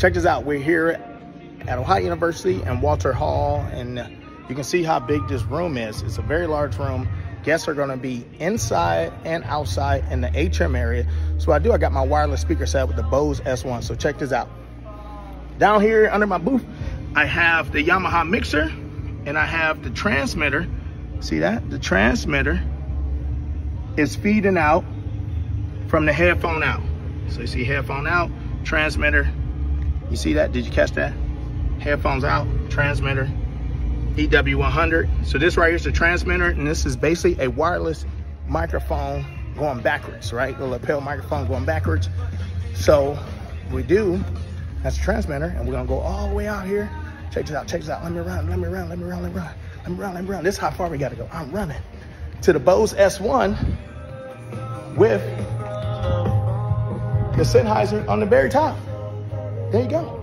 check this out. We're here at Ohio University and Walter Hall, and you can see how big this room is. It's a very large room. Guests are gonna be inside and outside in the atrium area. So I do, I got my wireless speaker set with the Bose S1. So check this out. Down here under my booth, I have the Yamaha mixer and I have the transmitter. See that? The transmitter is feeding out from the headphone out. So you see headphone out, transmitter. You see that? Did you catch that? Headphones out, transmitter, EW100. So this right here is the transmitter, and this is basically a wireless microphone going backwards, right? The lapel microphone going backwards. So we do, that's the transmitter, and we're gonna go all the way out here. Check this out, check this out. Let me run, let me run, let me run, let me run, let me run, let me run. This is how far we gotta go. I'm running to the Bose S1 with the Sennheiser on the very top. There you go.